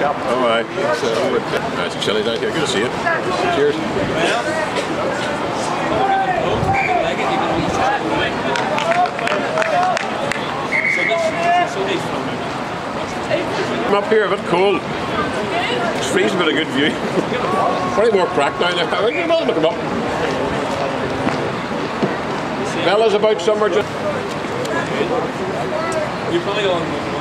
chap. Oh, aye. It's, uh, nice chilly down here. Good to see you. Cheers. I'm up here a bit cold. It's freezing, but a good view. Probably more crack down there. I think you might come up. Bella's about somewhere just. You're probably on.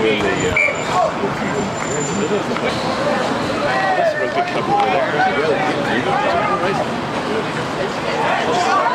Really, uh, this rugby club over there as well. Right.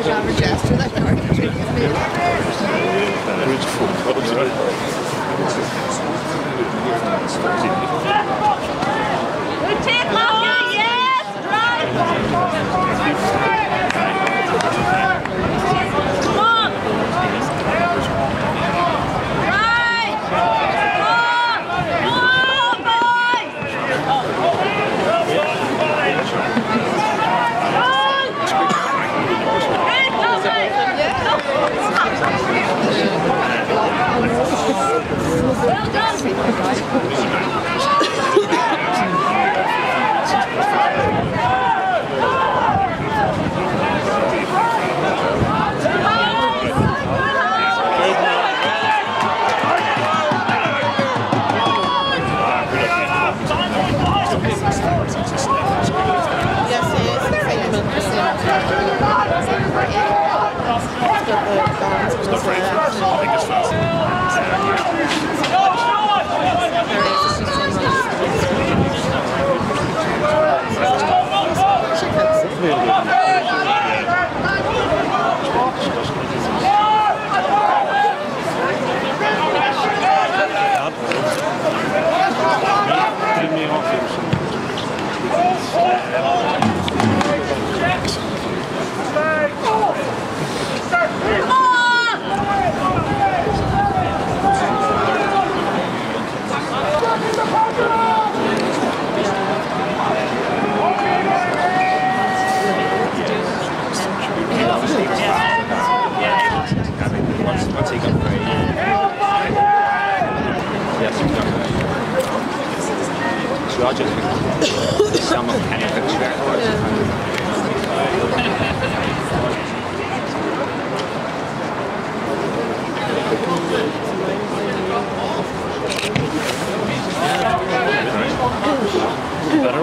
Swedish Amherjaster that cartridge is made. Bridge 4. Let's the guns. Georgia is some of Canada's records. Better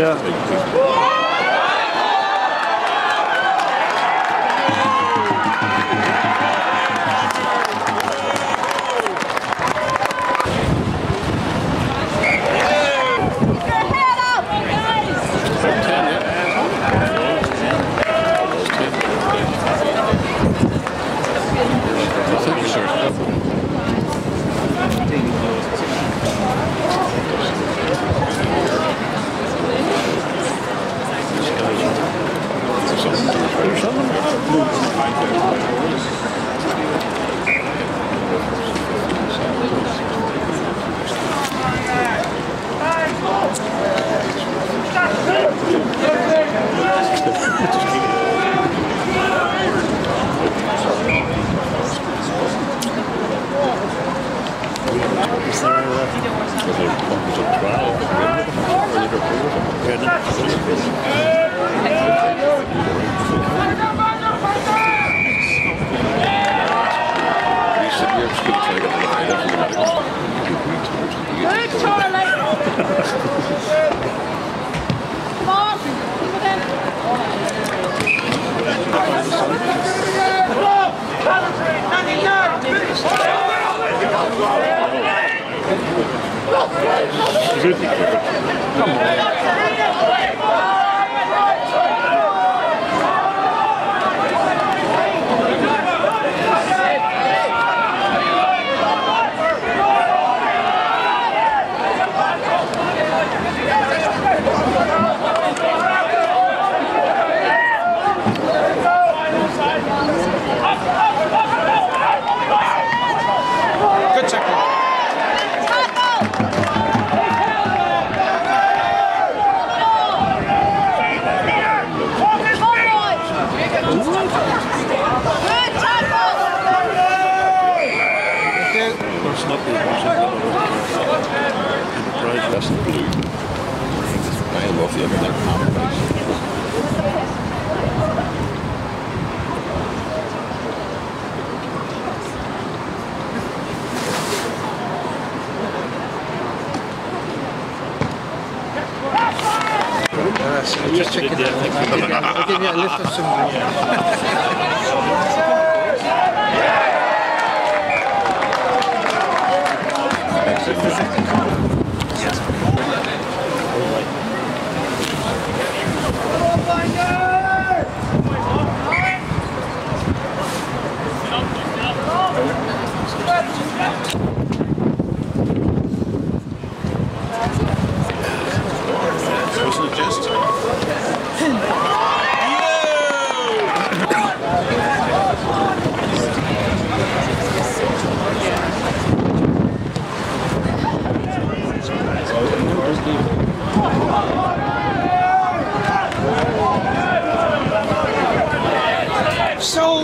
Yeah. just check it out. I'll give you a list of some Let's go! So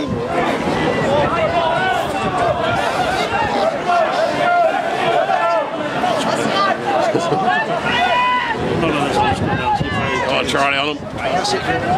Charlie on him.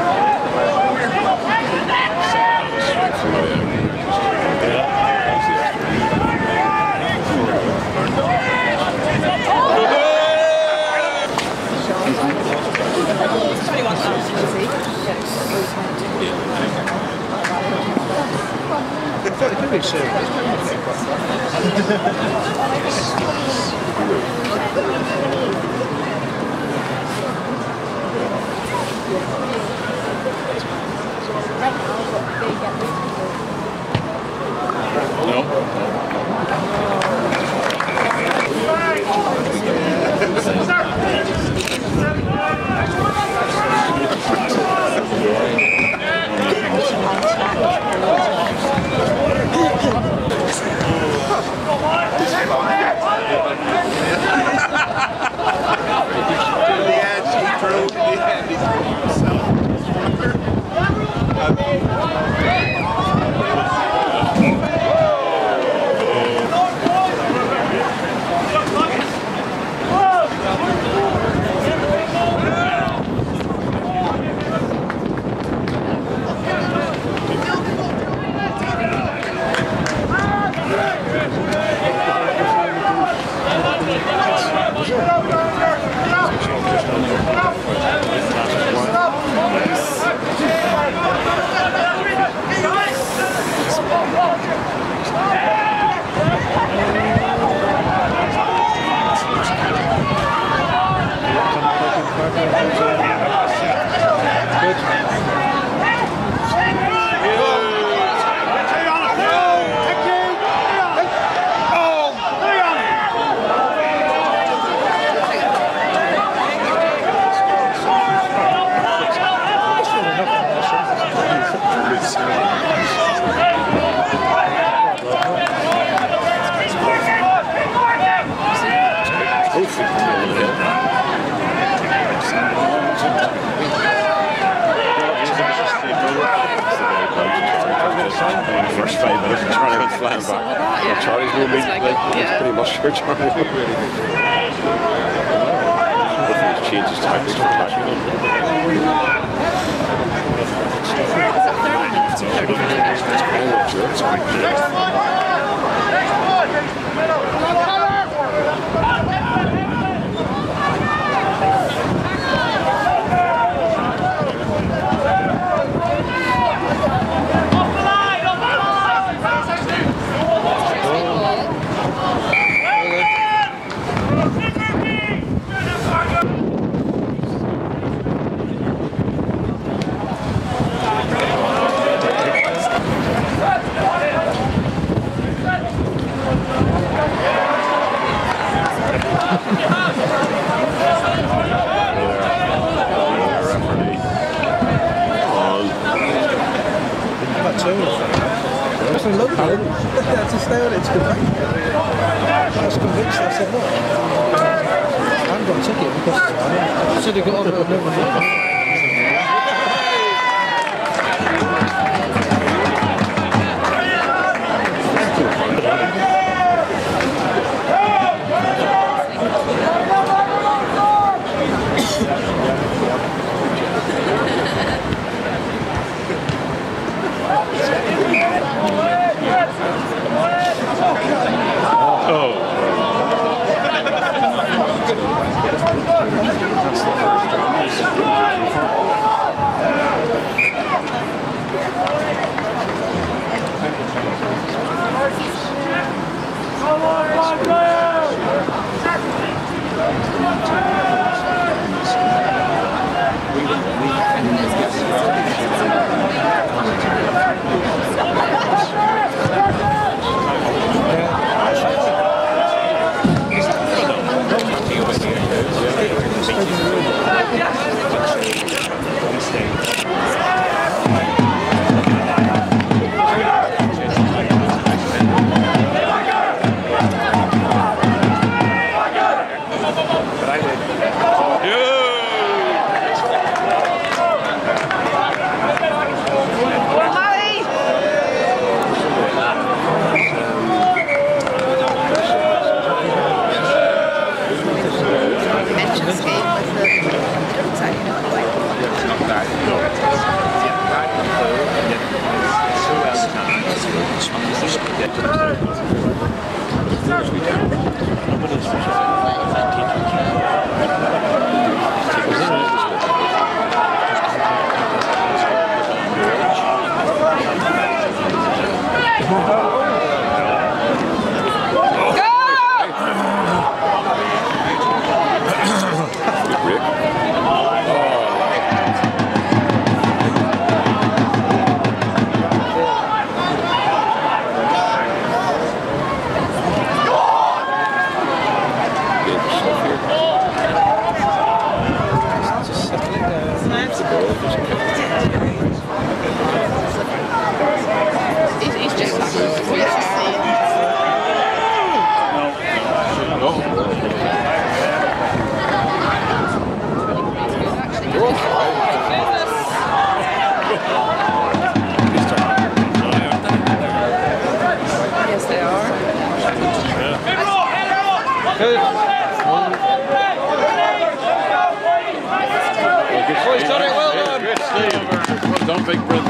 save. Well done, Big Britain.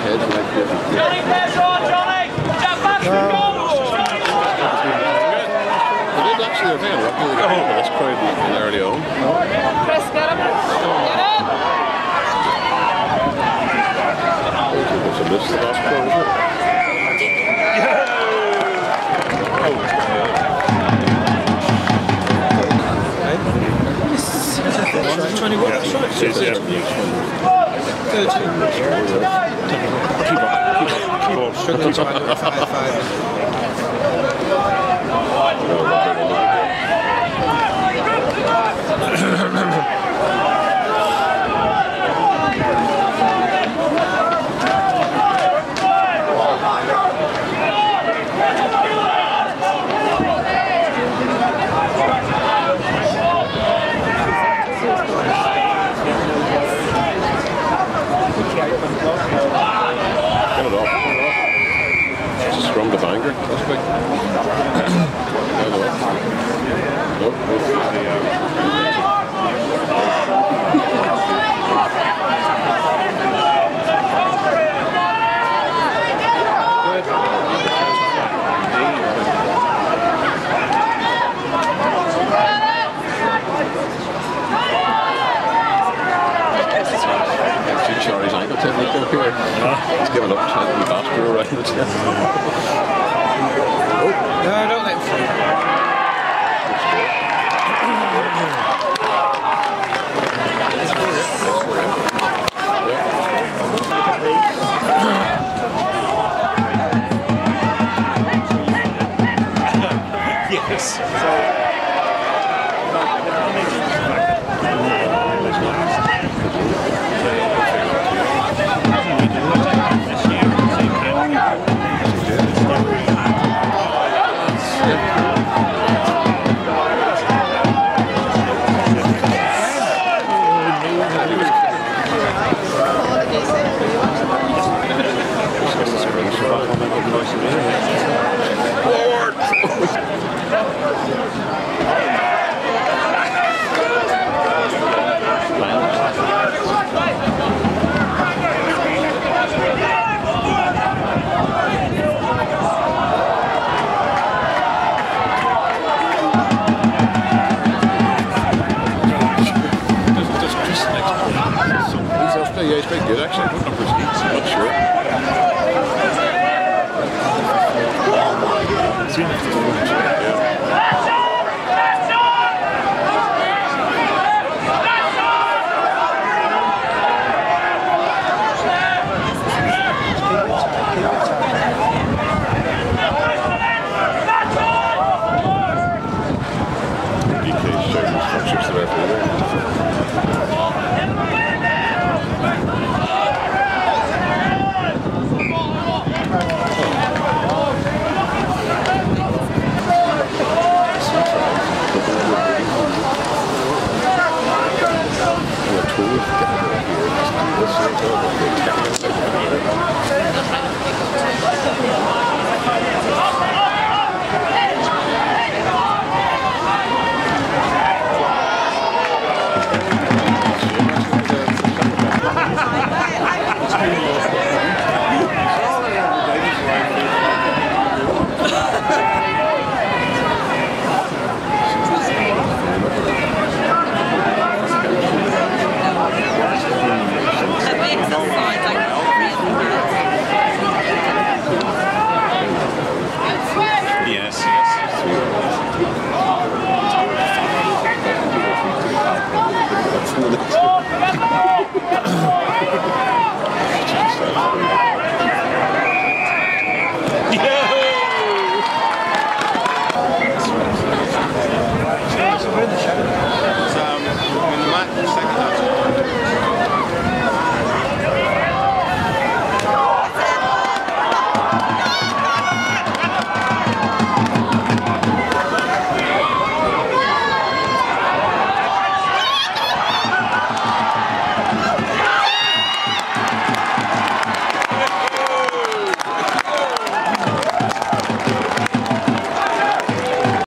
Head like this. They did actually have hand. Luckily, they oh, got this crowd in early on. Chris, get him. Get him. There's a miss the last quarter, isn't it? Twenty-one. That's right. Says, yeah. Thirteen. Struggling to find five five. Come quick. That's quick. Sure, technique up here. He's given up to the around. No, don't let him Do this.